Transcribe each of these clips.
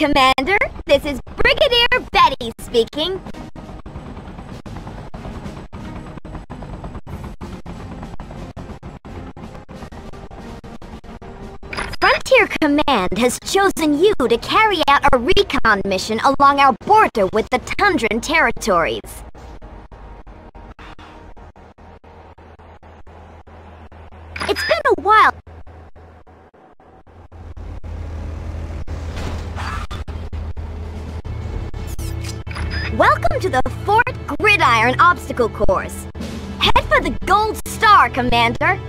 Commander. This is Brigadier Betty speaking. Frontier Command has chosen you to carry out a recon mission along our border with the Tundran territories. It's been a while. Welcome to the Fort Gridiron Obstacle Course. Head for the Gold Star, Commander.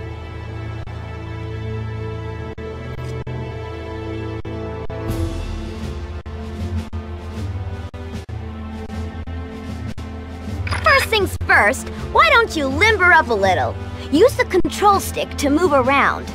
First things first, why don't you limber up a little? Use the control stick to move around.